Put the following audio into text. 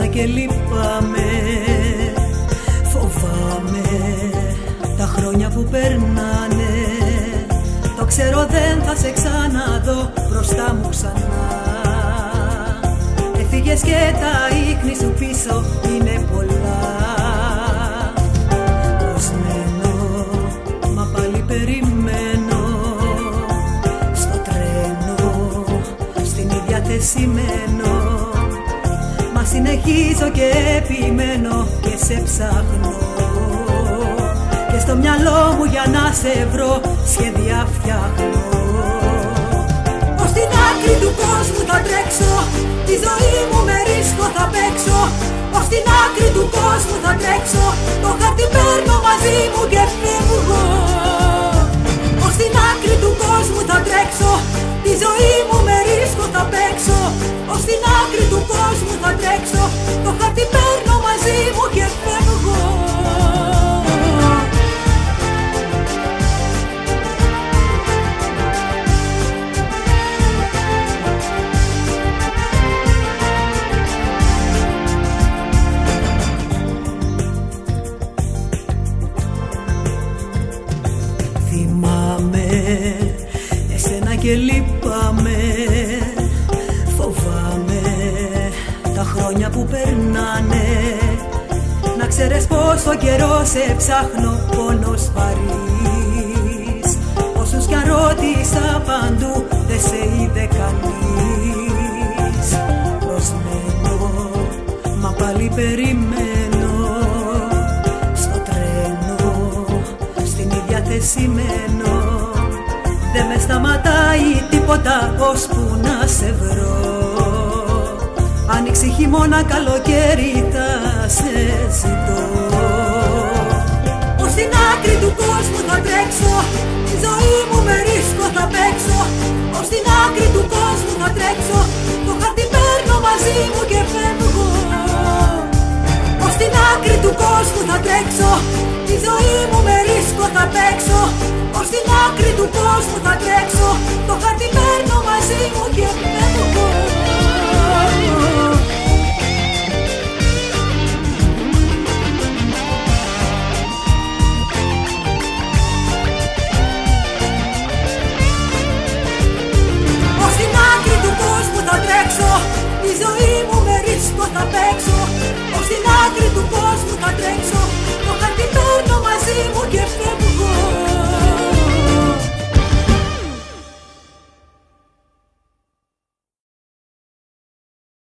και λυπάμαι Φοβάμαι τα χρόνια που περνάνε. Το ξέρω δεν θα σε ξαναδώ μπροστά μου ξανά. Έφυγες και τα ίχνη σου πίσω είναι πολλά. Προσμένω μα πάλι περιμένω. Στο τρένο στην ίδια θέση μένω. Μα συνεχίζω και επιμένω και σε ψάχνω. Και στο μυαλό μου για να σε βρω σχέδια φτιάχνω. Ως την άκρη του κόσμου θα τρέξω Τη ζωή μου με ρίσκο θα παίξω. Ως την άκρη του κόσμου θα τρέξω Το χαρτί παίρνω μαζί μου και φεύγω και λυπάμαι Φοβάμαι τα χρόνια που περνάνε. Να ξέρεις πόσο καιρό σε ψάχνω πόνος βαρύς. Όσους κι αν ρώτησα παντού δεν σε είδε κανείς. Προσμένω μα πάλι περιμένω. Στο τρένο στην ίδια θέση μένω Δεν με σταματάει τίποτα ώσπου να σε βρω. Άνοιξη χειμώνα καλοκαίρι θα σε ζητώ. Ως την άκρη του κόσμου θα τρέξω Τη ζωή μου με ρίσκο θα παίξω. Ως την άκρη του κόσμου θα τρέξω Το χαρτί παίρνω μαζί μου και φεύγω. Ως την άκρη του κόσμου θα τρέξω Τη ζωή μου με ρίσκο θα παίξω. Ως την άκρη